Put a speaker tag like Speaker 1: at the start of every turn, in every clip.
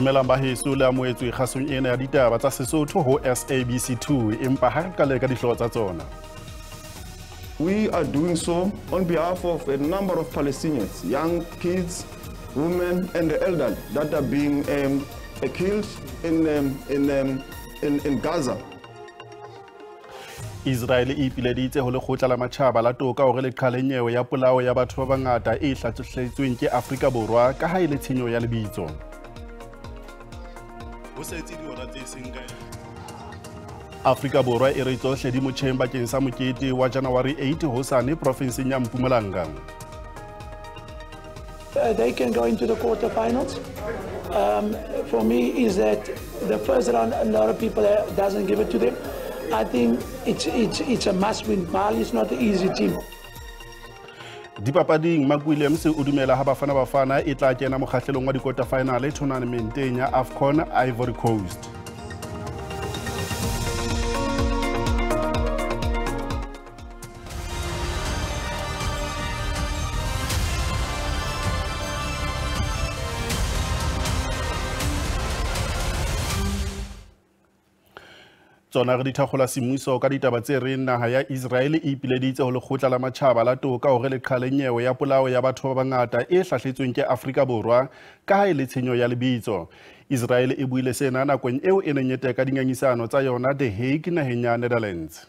Speaker 1: dumelang baheso le amoetswe kgasong ena ya ditaba tsa sesotho ho sabc 2 empa ha re ka dihlooho tsa tsona
Speaker 2: We are doing so on behalf of a number of Palestinians, young kids, women, and the elderly that are being um, killed in, um, in, um, in, in Gaza.
Speaker 1: israel e ipileditse ho lekgotla la matjhaba la toka hore le qhale nyewe ya polao ya batho ba bangata e ke afrika borwa ka ha e le tshenyo ya lebitso ho setse dihora tse seng kae afrika borwa e re tsohle di motjheng bakeng sa mokete wa janawari 8 hosane profenseng ya mpumalanga
Speaker 3: Uh, they can go into the quarterfinals. Um, for me, is that the first round, a lot of people uh, doesn't give it to them. I think it's, it's, it's a must-win. Mali is not an easy team.
Speaker 1: Dipapading makwilliams o dumela ga bafana bafana e tla kena mogatlhelong wa dikota finale tournamenteng ya afcon ivory coast tsona re di thagola semmuso ka ditaba tse reng naga ya israele e ipileditse go lekgotla la matšhaba la toka gore le ya polao ya batho ba bangata e hlahletsweng ke aforika borwa ka ha e le tshenyo ya lebitso. Iseraele e buile sena nakong eo e neng e teka dingangisano tsa yona the hague naheng ya netherlands.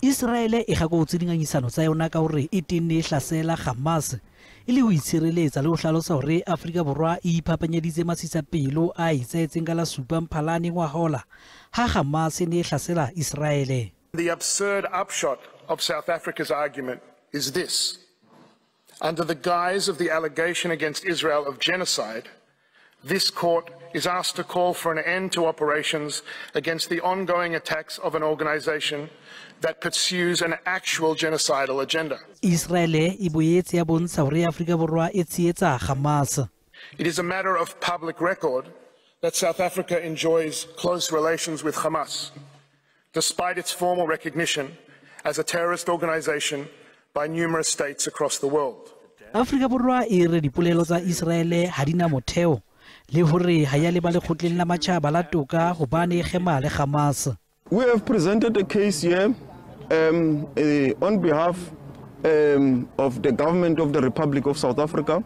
Speaker 4: Iseraele e gakotse dingangisano tsa yona ka gore e tenne e hlasela hamas e ho le ho hlalosa hore afrika borwa e iphapanyeditse a ka la mphalane ha hamas ne hlasela
Speaker 5: The absurd upshot of South Africa's argument is this. Under the guise of the allegation against Israel of genocide, this court is asked to call for an end to operations against the ongoing attacks of an organization that pursues an actual genocidal agenda.
Speaker 4: israele e boetse ya bontsha hore afrika borwa e tsheetsa hamas
Speaker 5: It is a matter of public record that South Africa enjoys close relations with Hamas, despite its formal recognition as a terrorist organization by numerous states across the world.
Speaker 4: afrika borwa e re dipolelo tsa israele ha di na motheo le hore ha ya leba lekgotleng la matjhaba la toka hobane e gema le hamas
Speaker 2: We have presented a case here um, uh, on behalf um, of the government of the Republic of South Africa,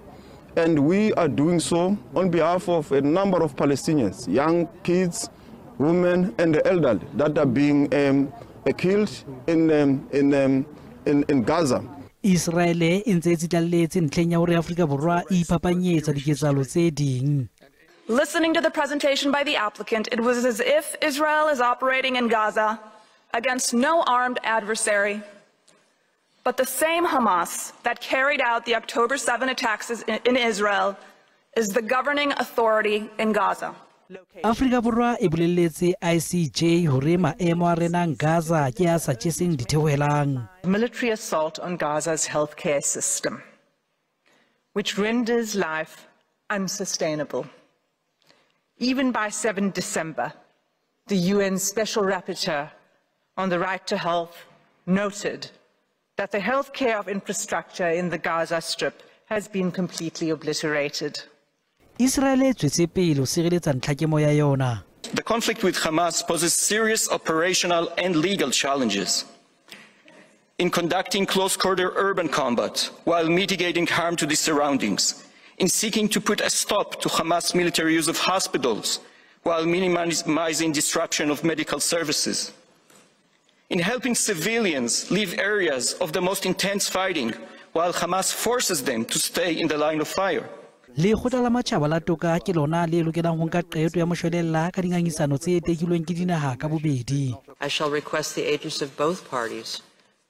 Speaker 2: and we are doing so on behalf of a number of Palestinians, young kids, women, and the elderly that are being um, killed in, um, in, um, in, in Gaza.
Speaker 4: israele e ntse e tsitlalletse ntlheng ya gore aforika borwa e iphapanyetsa diketsalo tse ding
Speaker 6: Listening to the presentation by the applicant, it was as if Israel is operating in Gaza against no armed adversary, but the same Hamas that carried out the October 7 attacks in Israel is the governing authority in Gaza.
Speaker 4: afrika borwa e bolelletse icj hore maemo a renang gaza ke a sa tjeseng ditheohelang
Speaker 7: military assault on Gaza's healthcare system, which renders life unsustainable. Even by 7 December, the UN Special Rapporteur on the right to health noted that the healthcare of infrastructure in the Gaza Strip has been completely obliterated.
Speaker 4: israele tswetse pele ho sireletsa ntlhakemo ya yona
Speaker 8: The conflict with Hamas poses serious operational and legal challenges. In conducting close quarter urban combat while mitigating harm to the surroundings, in seeking to put a stop to Hamas military use of hospitals while minimizing disruption of medical services, in helping civilians leave areas of the most intense fighting while Hamas forces them to stay in the line of fire.
Speaker 4: lekgotla la matjhaba la toka ke lona le lokelang ho nka qeto ya moshwelella ka dingangisano tse tekilweng ke dinaha ka bobedi
Speaker 9: I shall request the agents of both parties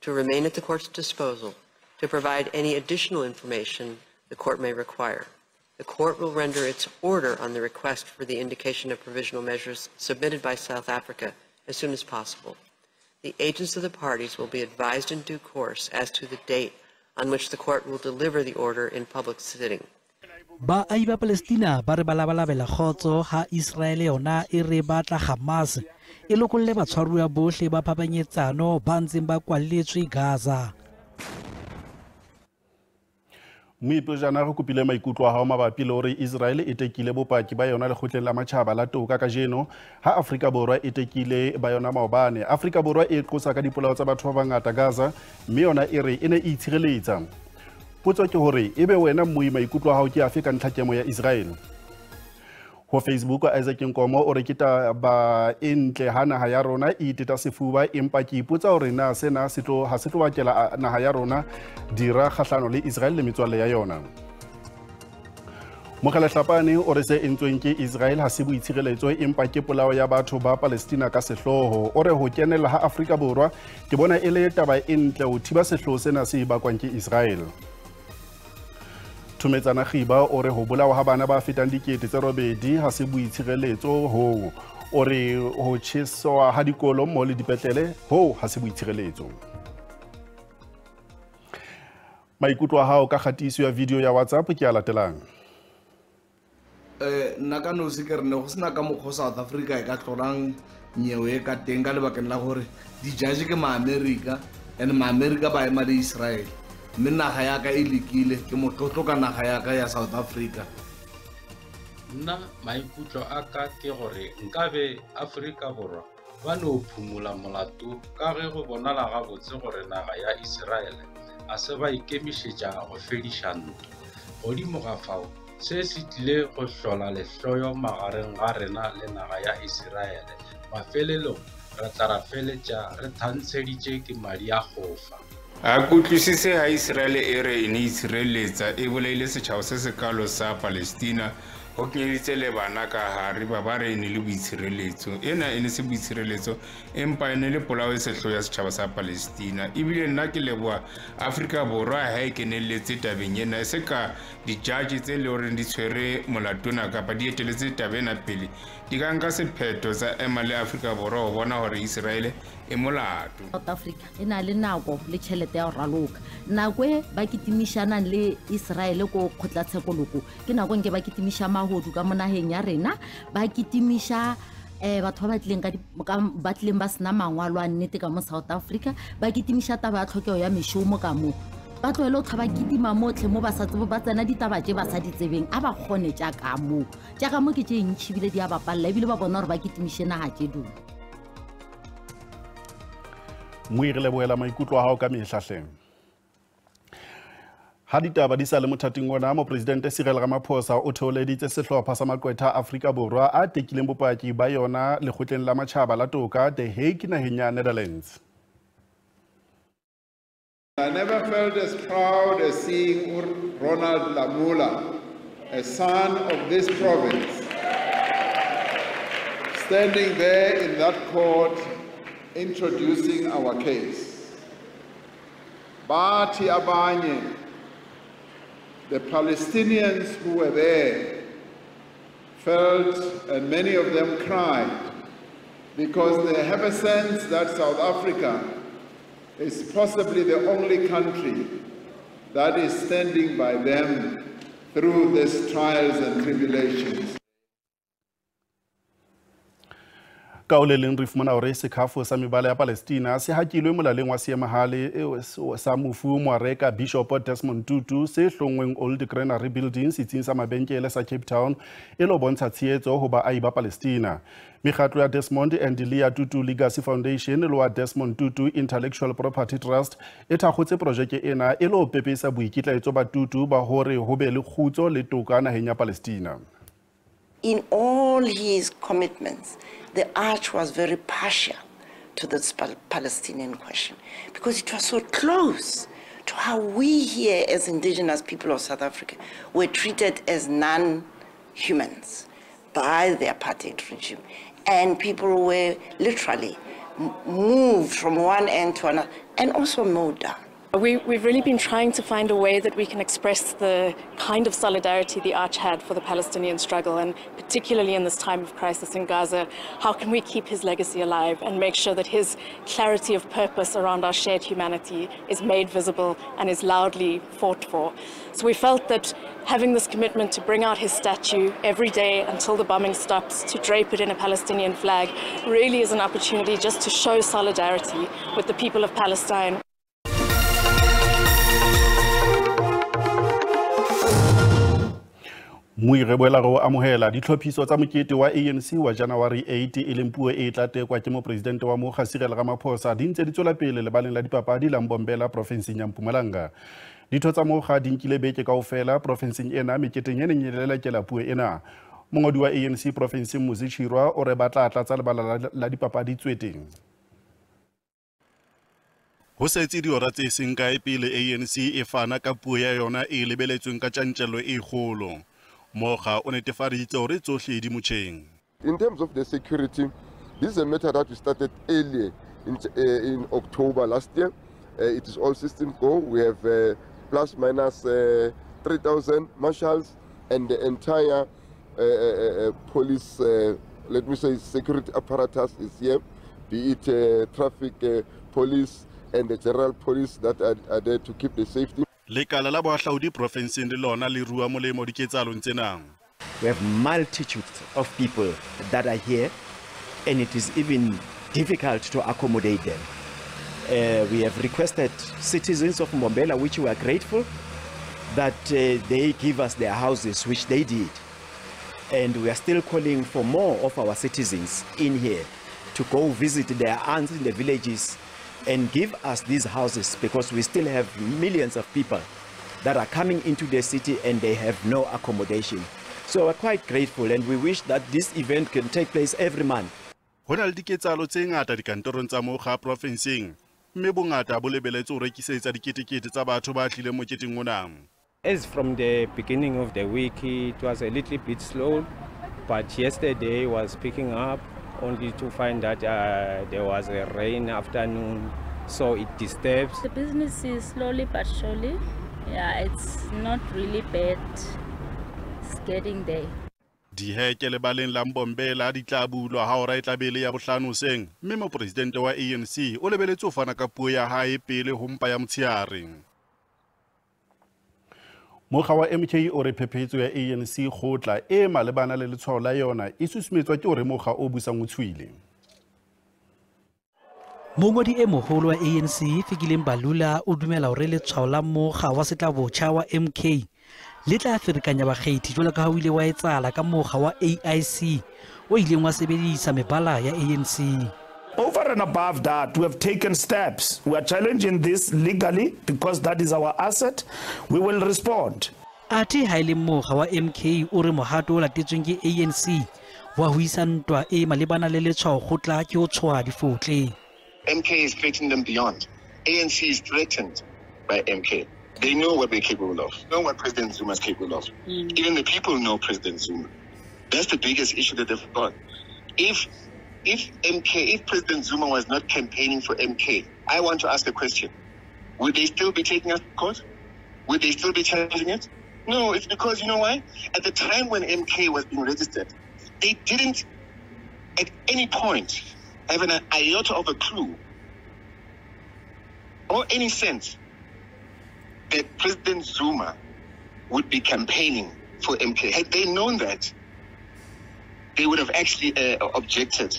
Speaker 9: to remain at the court's disposal to provide any additional information the court may require. The court will render its order on the request for the indication of provisional measures submitted by South Africa as soon as possible. The agents of the parties will be advised in due course as to the date on which the court will deliver the order in public sitting.
Speaker 4: baahi ba palestina ba re ba labalabela kgotso ha iseraele yona e re batla hamas e lokolle batshwariwa bohle ba phapanyetsano ba ntseng ba kwaletswe gaza
Speaker 1: moipejana re kopile maikutlo a gao mabapi le gore iseraele e tekile bopaki ba yona lekgotleng la matšhaba la toka ka jeno ga aforika borwa e tekile ba yona maobane. Aforika borwa e qosa ka dipolao tsa batho ba bangata gaza mme yona e re e ne e itshireletsa. Potso ke gore e be wena mmoi maikutlo a gago ke afe ka ntlhakemo ya israele ho facebook isaac nkomo o re ke taba e ntle ha naga ya rona e iteta sefuba empa ke ipotsa gore na sena ga se tlo bakela naga ya rona dira kgatlhano le israel le metswalle ya yona. Mogeletlhapane o re se ntsweng ke israel ga se boitshireletso empa ke polao ya batho ba palestina ka setlhogo o re go kenela ha aforika borwa ke bona e le taba e ntle go thiba setlhogo sena se bakwang ke israel thumetsana khiba o re ho bolawa ha bana ba fetang dikete tse robedi ha se boitshireletso ho o re ho tjheswa ha dikolo mo le dipetlele ho ha se boitshireletso. Maikutlo a hao ka kgatiso ya video ya whatsapp ke a latelang.
Speaker 10: Um nna ka nosi ke re rene go sena ka mokgwa south africa e ka tlolang nyeo e ka teng ka lebakeng la gore di-judge ke maamerika and maamerika ba ema le israele mme naga yaka e lekile ke motlotlo ka naga yaka ya south africa.
Speaker 11: Nna maikutlo a ka ke gore nkabe aforika borwa ba no phumola molato ka ge go bonala gabotse gore naga ya iseraele a se ba ikemišetša go fediša ntwa godimo ga fao se se tlile go hlola lehloyo magareng ga rena le naga ya iseraele mafelelong re tla ra feletša re thantsheditše ke madi a gofa
Speaker 12: a kutlwisise ha iseraele e re e ne itshireletsa e bolaile setšhaba se sekalo sa palestina. Go kenyeditse le bana ka gare ba ba re e ne le boitshireletso. Ena e ne se boitshireletso empa e ne le polao e setlho ya setšhaba sa palestina. Ebile nna ke leboa aforika borwa ga e keneletse tabeng ena. E se ka dijudge tse le goreng di tshwere molatona kapa di eteletse tabe ena pele di ka nka sephetho sa ema le aforika borwa go bona gore iseraele e molato.
Speaker 13: South africa e na le nako le tšhelete ya go raloka. Nako e ba kitimišanang le iseraele ko kgotlatshekoloko ke nako nke ba kitimiša magodu ka mo nageng ya rena. Ba kitimiša um batho ba ba tlileng ba sena mangwalo a nnete ka mo south africa. Ba kitimiša taba ya tlhokego ya mešomo ka mo ba tloele go tlhaba kitima motlhe mo basatsi bo tsebo ba tsena ditaba tse ba sa di tsebeng. A ba kgone jaaka mo. Jaaka mo ke tse ntšhi ebile di a bapalela ebile ba bona gore ba kitimiše naga tse dingwe
Speaker 1: moe re leboela maikutlo a gago ka metlhatlheng ha ditaba di sa le mothating ona moporesidente cyril ramaphosa o theoleditse sehlopha sa maqwetha a aforika borwa a tekileng bopaki ba yona lekgotleng la matšhaba la toka the hake naheng ya netherlands
Speaker 14: I never felt as proud as seeing Ronald Lamola, a son of this province, standing there in that court introducing our case. Bati Abanye, the Palestinians who were there felt, and many of them cried, because they have a sense that South Africa is possibly the only country that is standing by them through these trials and tribulations.
Speaker 1: Ka o le leng re fumana gore sekhafo sa mebala ya palestina se hakilwe molaleng wa seemagale sa mofu moareka bishop desmond tutu se tlongweng old granary building setsing sa mabenkele sa cape town e lo bontsha tsheetso go baahi ba palestina. Mekgatlo ya desmond and lea tutu legacy foundation le wa desmond tutu intellectual property trust e thakgotse projeke ena e lo pepesa boikitlaetso ba tutu ba gore go be le kgutso le toka nageng ya palestina
Speaker 15: in all his commitments, the arch was very partial to this Palestinian question because it was so close to how we here as indigenous people of South Africa were treated as non-humans by the apartheid regime. And people were literally moved from one end to another and also mowed down.
Speaker 16: We, we've really been trying to find a way that we can express the kind of solidarity the Arch had for the Palestinian struggle, and particularly in this time of crisis in Gaza, how can we keep his legacy alive and make sure that his clarity of purpose around our shared humanity is made visible and is loudly fought for? So we felt that having this commitment to bring out his statue every day until the bombing stops, to drape it in a Palestinian flag, really is an opportunity just to show solidarity with the people of Palestine.
Speaker 1: Moire boela go amogela ditlhophiso tsa mokete wa anc wa janawari 8 e leng puo e tla tekwa ke moporesidente wa moga ga ramaphosa. Di ntse di tswela pele lebaleng la dipapadi la mbombela porofenseng ya mpumalanga. Ditho tsa moga di nkile beke kao fela porofenseng ena meketeng e neng e lelekela puo ena. Mongwadi wa anc porofenseng mosetšhirwa o re ba tla tlatsa lebala la dipapadi tsweteng go setse diora tse seng kae pele anc e fana ka puo ya yona e lebeletsweng ka tšantšelo e kgolo o netefaditse di
Speaker 17: In terms of the security, this is a matter that we started earlier in, uh, in October last year. Uh, it is all system go. We have uh, plus minus uh, 3,000 marshals and the entire police, let me say, security apparatus is here, be it traffic police and the general police that are, are there to keep the safety.
Speaker 1: Lekala la le lona le molemo
Speaker 18: We have multitudes of people that are here, and it is even difficult to accommodate them. Uh, we have requested citizens of Mbombela, which we are grateful, that uh, they give us their houses, which they did. And we are still calling for more of our citizens in here to go visit their aunts in the villages and give us these houses because we still have millions of people that are coming into the city and they have no accommodation. So we're quite grateful and we wish that this event can take place every month.
Speaker 1: ho na le diketsalo tse ngata dikantorong tsa moga porofenseng mme bongata bo lebeletse ho rekisetsa diketekete tsa batho ba tlileng moketeng ona
Speaker 19: As from the beginning of the week, it was a little bit slow, but yesterday was picking up only to find that uh, there was a rain afternoon, so it disturbs.
Speaker 20: The business is slowly but surely. Yeah, it's not really bad. It's getting there.
Speaker 1: diheke lebaleng la mbombela di tla bulwa ha ora e tla bele ya bohlano seng mme moporesidente wa anc o lebeletse ho fana ka puo ya hae pele ho mpa ya motsheare mokga wa mk o re phephetso ya anc kgotla e malebana le letshwao la yona e susumetswa ke hore mokga o busang o tshwile
Speaker 4: mongodi e mogolo wa anc fikileng balula o dumela gore letshwao la mokga wa setlabotšha wa mk le tla ferekanya bakgethi jalo ka ga o ile wa etsala ka mokga wa aic o ileng wa sebedisa mebala ya anc
Speaker 21: Over and above that, we have taken steps. We are challenging this legally because that is our asset. We will respond.
Speaker 4: athe ha e wa mk o re mohato o latetsweng ke anc wa ho isa ntwa e malebana le letshwao kgotla ke ho tshoha difotle
Speaker 22: MK is threatening them beyond. ANC is threatened by MK. They know what they're capable of. They Know what President Zuma is capable of. Hmm. Even the people know President Zuma. That's the biggest issue that they've got. If if MK, if President Zuma was not campaigning for MK, I want to ask a question: Would they still be taking us to court? Would they still be challenging it? No, it's because you know why? At the time when MK was being registered, they didn't at any point have an iota of a clue or any sense that President Zuma would be campaigning for MK. Had they known that, they would have actually uh, objected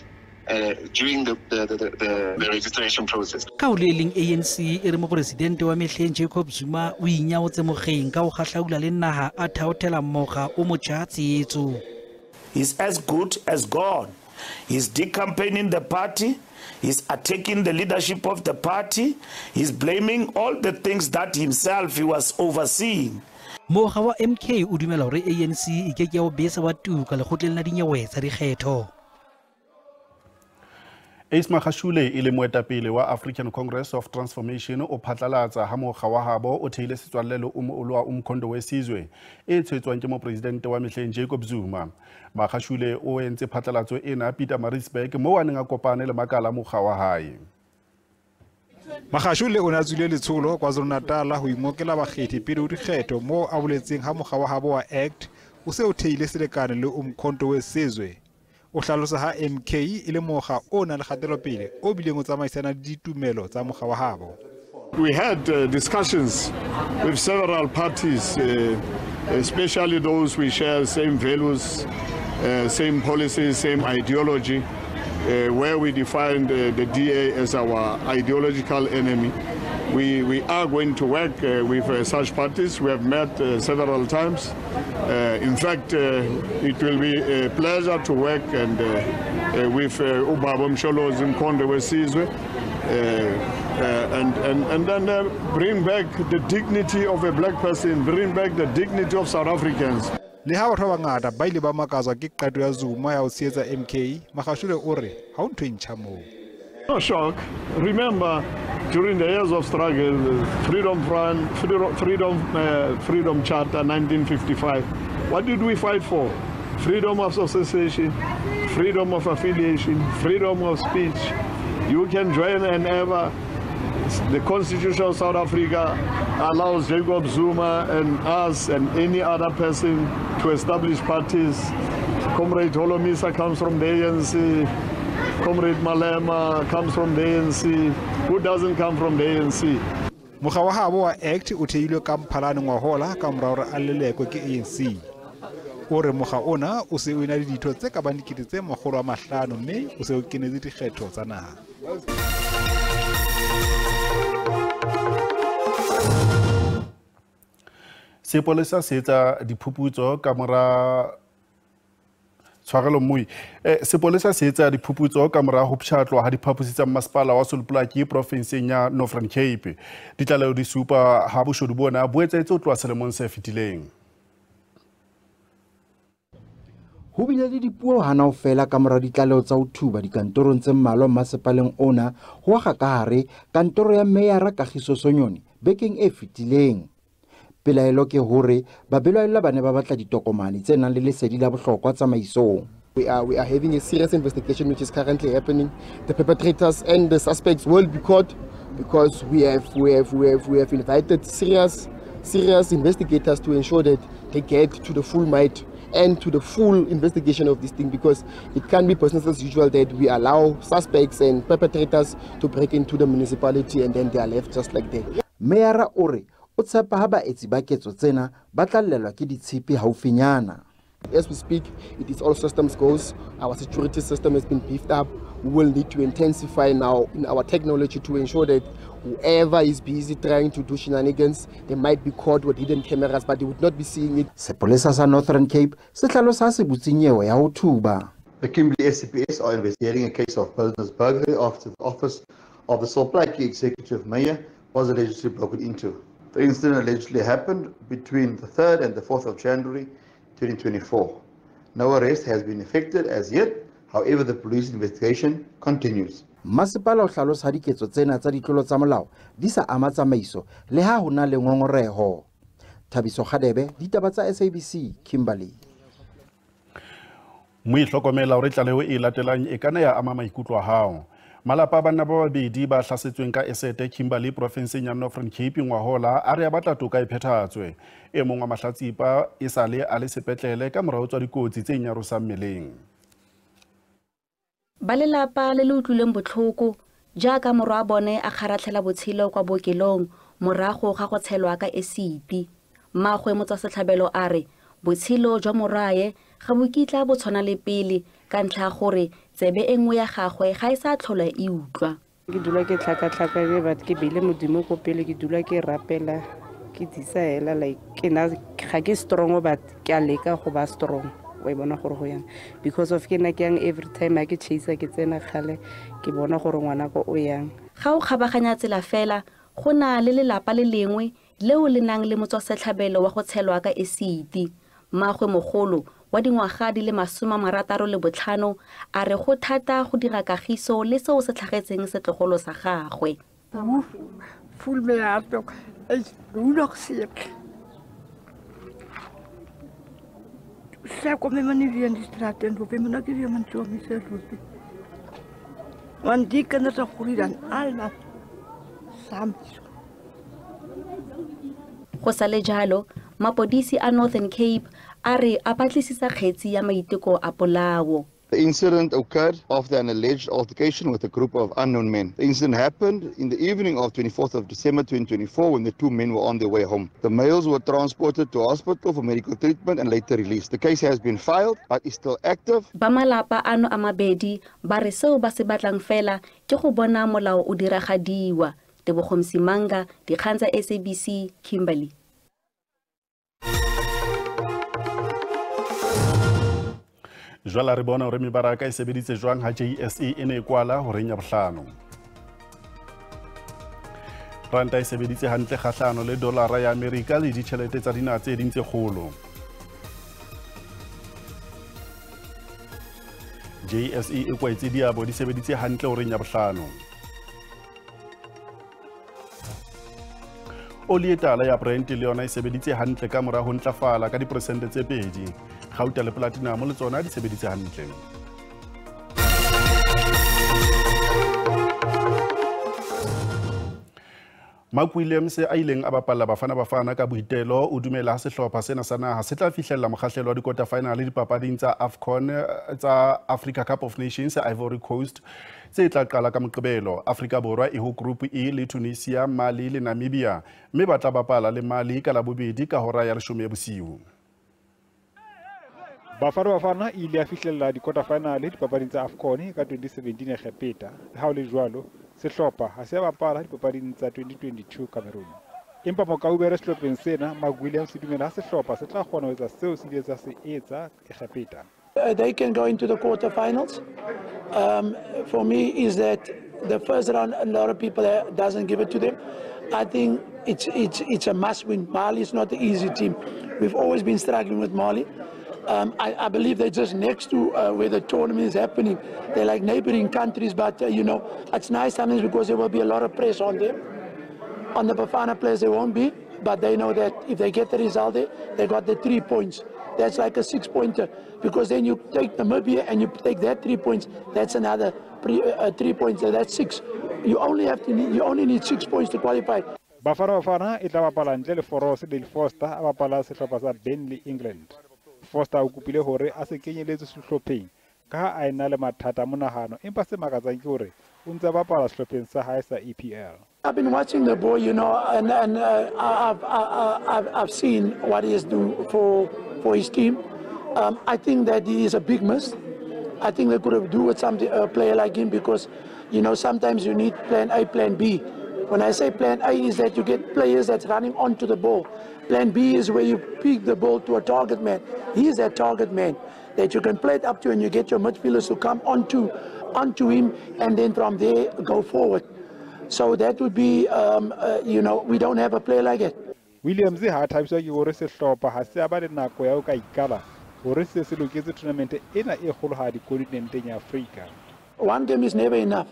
Speaker 22: uh, during the, the, the, the, the registration process.
Speaker 4: ka o le leng anc e re moporesidente wa metlheng jacob zuma o inyaotse mokgeng ka o gatlhaula le naga a thaothela mmoga o motšha tsietso
Speaker 21: is as good as god He's decampaigning the party. He's attacking the leadership of the party. He's blaming all the things that himself he was overseeing.
Speaker 4: moga wa mk o dumela gore anc e ke ke ya o besa wa tuka lekgotleng la dinyewe tsa dikgetho
Speaker 1: ace Khashule e le moetapele wa african congress of transformation o phatlalatsa ha moga wa habo o theile setswalelo o moolo wa umkhondo wesizwe e tshwetswang ke moporesidente wa mehleng jacob zuma. Magashule o entse phatlalatso ena peter marisburg mo a neng a kopane le makala a mokga wa hae.
Speaker 23: Magashule o ne a tswile letsholo kwazulu-natal go imokela bakgethi pele o dikgetho mo a boletseng ha mokga wa habo wa act o se o theile selekane le umkhonto wesizwe o hlalosa ha mk e le mokga o nang le kgatelopele o bileng o tsamaisana le ditumelo tsa mokga wa habo
Speaker 24: We had uh, discussions with several parties, uh, especially those we share same values, uh, same policies, same ideology. uh, where we defined uh, the DA as our ideological enemy. We, we are going to work uh, with uh, such parties. We have met uh, several times. Uh, in fact, uh, it will be a pleasure to work and uh, with Ubaba Msholozi Mkhonto Wesizwe and, and, and then bring back the dignity of a black person, bring back the dignity of South Africans.
Speaker 23: le ha batho ba bangata ba ile ba makatswa ke qeto ya zuma ya ho mk magashule o re ha ho ntho e ntjha moo
Speaker 24: No shock. Remember, during the years of struggle, Freedom Front, Freedom, Freedom, uh, Freedom Charter, 1955. What did we fight for? Freedom of association, freedom of affiliation, freedom of speech. You can join and ever. The Constitution of South Africa allows Jacob Zuma and us and any other person to establish parties. Comrade Holomisa comes from the ANC. Comrade Malema comes from the ANC. Who doesn't come from the ANC?
Speaker 23: mokga wa gabo wa act o theilwe ka mphalane ngwagola ka mora gore a lelekwe ke anc o re moga ona o se o ena le ditho tse ka bang dikete tse magolo a mahlano mme o se o kenetse dikgetho tsa naga
Speaker 1: sepolesa se etsa diphuputso ka mora tshwarelo mmui. Eh, sepolesa se etsa diphuputso ka mora go pšhatlwa ga diphaposi tsa masepala wa solplaki porofenseng ya northern cape. Ditlalelo di supa ga boshodu bona bo o ho tloha selemong se fetileng.
Speaker 25: Ho bile le dipuo gana go fela ka mora ditlaleo tsa ho thuba dikantorong tse mmalwa mmasepaleng ona ho ka hare kantoro ya meyara kagiso sonyone bekeng e fetileng pelaelo ke hore ba ne ba batla ditokomane tse nang le lesedi la bohlokwa tsamaisong
Speaker 26: We are, we are having a serious investigation which is currently happening. The perpetrators and the suspects will be caught because we have, we have, we have, we have invited serious, serious investigators to ensure that they get to the full might and to the full investigation of this thing because it can't be business as usual that we allow suspects and perpetrators to break into the municipality and then they are left just like that.
Speaker 25: meyara o re o tshepa ha baetsi ba ketso tsena ba tla llelwa ke ditshepe haufinyana
Speaker 26: As we speak, it is all systems goes. Our security system has been beefed up. We will need to intensify now in our technology to ensure that whoever is busy trying to do shenanigans, they might be caught with hidden cameras, but they would not be seeing it.
Speaker 25: sepolesa sa northern cape se tlhalosa se butse nyewe ya ho thuba
Speaker 27: The Kimberley SCPS are investigating a case of business burglary after the office of the Sol Plaatje executive mayor was allegedly broken into. The incident allegedly happened between the 3rd and the 4th of January 2024. No arrest has been effected as yet, however, the police investigation continues.
Speaker 25: masepala o hlalosa diketso tsena tsa ditlolo tsa molao di sa ama tsamaiso le ha ho na le ngongoreho thabiso kgadebe ditaba tsa sabc kimberley
Speaker 1: mo ihlokomela hore tlaleho e latelang e kana ya ama maikutlo a hao malapa a banna ba babedi ba hlasetsweng ka esete kimberley profenseng ya northern cape ngwahola a re a batla toka e phethatswe e mong wa mahlatsipa e sa le a le sepetlele ka morao tswa dikotsi tse nyarosang mmeleng.
Speaker 28: Ba lelapa le le utlwileng botlhoko jaaka morwa a bone a kgaratlhela botshelo kwa bookelong morago ga go tshelwa ka esiti mmaagwe motswasetlhabelo a re botshelo jwa morwae ga bo kitla bo tshwana le pele ka ntlha ya gore tsebe e nngwe ya gagwe ga e sa tlhola e utlwa.
Speaker 29: Ke dula ke tlhakatlhakane but ke beile modimo ko pele ke dula ke rapela ke disa hela like ke na ga ke strong but ke a leka go ba strong wa e bona gore go yang. Because of ke na ke yang every time a ke chasa ke tsena kgale ke bona gore ngwanako o yang.
Speaker 28: Ga o kgabaganya tsela fela go na le lelapa le lengwe leo le nang le motswasetlhabelo wa go tshelwa ka esiti mmaagwe mogolo wa dingwaga di le masome marataro le botlhano a re go thata go dira kagiso le seo se tlhagetseng setlogolo sa gagwe. Go sa le jalo mapodisi a northern cape a re a batlisisa kgetsi ya maiteko a polao
Speaker 27: The incident occurred after an alleged altercation with a group of unknown men. The incident happened in the evening of 24th of December 2024 when the two men were on their way home. The males were transported to hospital for medical treatment and later released. The case has been filed but is still active.
Speaker 28: ba malapa ano a mabedi ba re seo ba se batlang fela ke go bona molao o diragadiwa msimanga dikgang tsa sabc kimberley
Speaker 1: jwala re bona hore mebaraka e sebeditse jwang ha jse e ne e kwala horeng ya bohlano. Ranta e sebeditse hantle kgahlano le dolara ya amerika le ditjhelete tsa dinaha tse ding tse kgolo. Jse e kwaetse diabo di sebeditse hantle horeng ya bohlano. Oli e tala ya brent le yona e sebeditse hantle ka mora ntlafala ka diperesente tse pedi gauta le platinum le tsona di sebeditse hantle. Mark williams a ileng a bapalla bafana bafana ka boitelo o dumela ha sehlopha sena sa naha se tla fihlella mokgahlelo wa dikota le dipapading tsa afcon tsa africa cup of nations ivory coast tse tla qala ka moqebelo afrika borwa e ho group e le tunisia mali le namibia mme ba tla bapala le mali ka labobedi ka hora ya leshome bosiu
Speaker 23: bafana bafana e ile ya fihlella dikota finale dipapading tsa afcon ka 2017 ya kgepeta le ha o le jwalo sehlopha ha se a bapala dipapading tsa 2022 cameroon empa mokaubere sehlopheng sena mark williams dumela ha sehlopha se tla kgona ho etsa seo se ile sa se etsa e kgepeta
Speaker 30: Uh, they can go into the quarterfinals. Um, for me, is that the first round a lot of people uh, doesn't give it to them. I think it's it's it's a must win. Mali is not an easy team. We've always been struggling with Mali. Um, I, I believe they're just next to uh, where the tournament is happening. They're like neighboring countries, but uh, you know it's nice sometimes because there will be a lot of press on them. On the Bafana players, there won't be, but they know that if they get the result, there, they got the three points. That's like a six-pointer because then you take Namibia and you take that three points. That's another pre, uh, three points. That's six. You only have to need, you only need six points to qualify.
Speaker 23: bafana bafana e tla bapala foster a england foster o kopile a se kenyeletse sehlopheng ka ha le mathata empa se makatsang ke o ntse bapala sehlopheng sa sa epl
Speaker 30: I've been watching the boy, you know, and, and uh, I've, I've, I've seen what he is doing for, for his team. Um, I think that he is a big miss. I think they could have do with some player like him because, you know, sometimes you need plan A, plan B. When I say plan A is that you get players that's running onto the ball. Plan B is where you pick the ball to a target man. He is that target man that you can play it up to and you get your midfielders to come onto, onto him and then from there go forward. So that would be, um, uh, you know, we don't have a player like it.
Speaker 23: williams ha a thabiswa ke hore sehlopha ha se a ba le nako ya ho ka ikala hore se se loketse tournamente ena e kgolohadi kontinenteng ya afrika
Speaker 30: One game is never enough.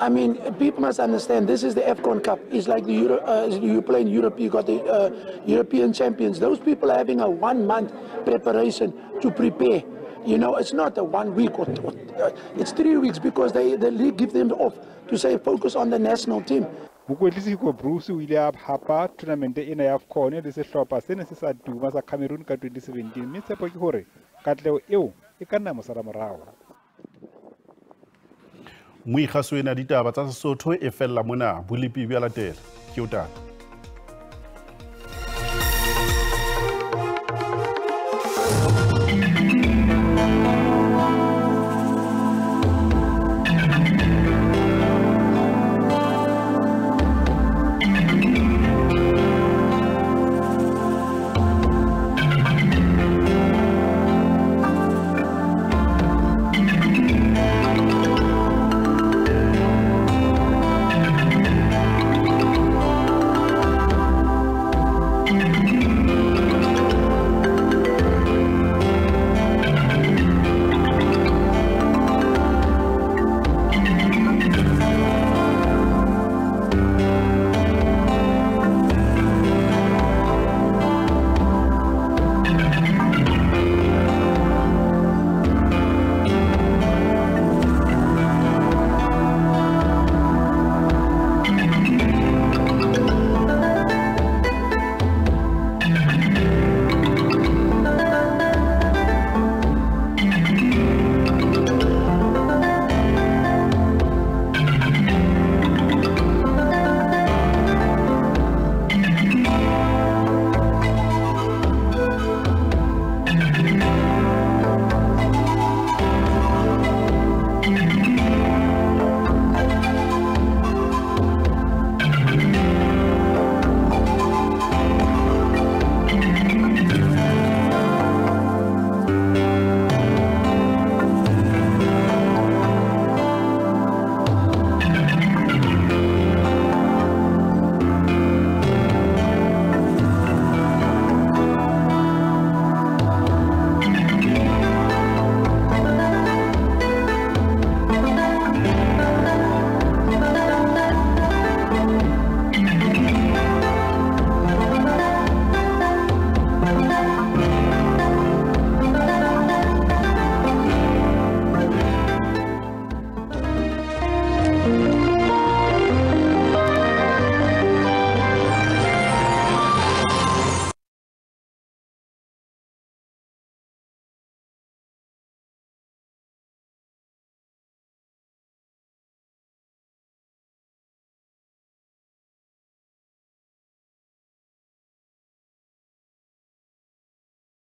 Speaker 30: I mean, people must understand this is the AFCON Cup. It's like the Euro, uh, you play in Europe, you got the uh, European champions. Those people are having a one month preparation to prepare. You know, it's not a one week or, or uh, it's three weeks because they the league give them off to say focus on the national team.
Speaker 23: mokwetlisi broos o ile a hapa tournamente ena ya afcon le sehlopha se ne se sa tuma sa cameroon ka 2017 mme tshepo ke hore katleho eo e ka nna mosala morao
Speaker 1: moikgaso ena ditaba tsa sesotho e fella mona bolepi bja latela. Ke o tata